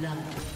blood.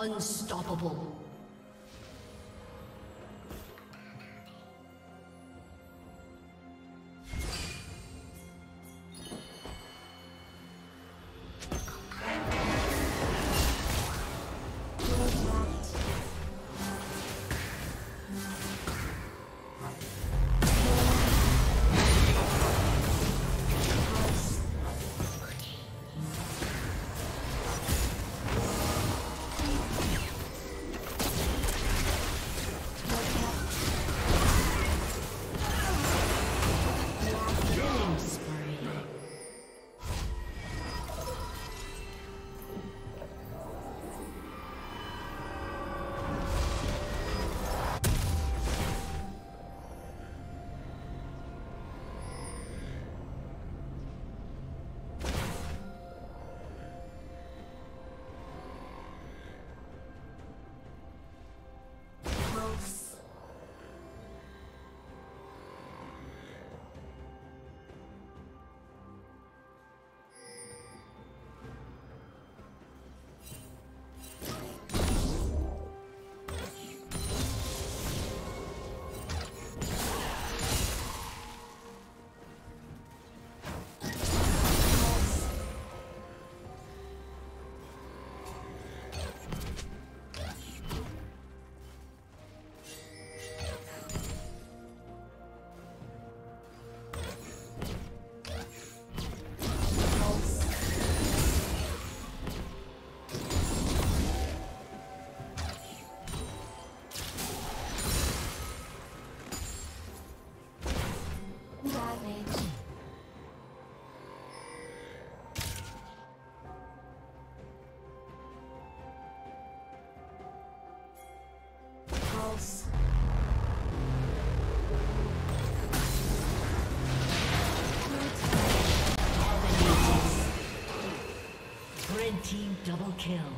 Unstoppable. Double kill.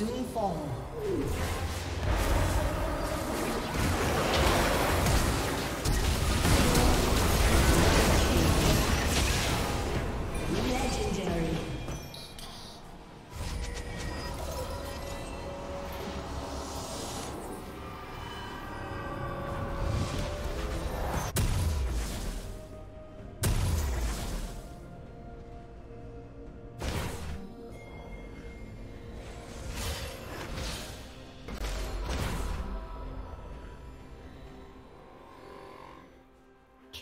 soon fall.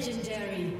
Legendary.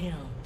Kill.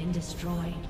Been destroyed.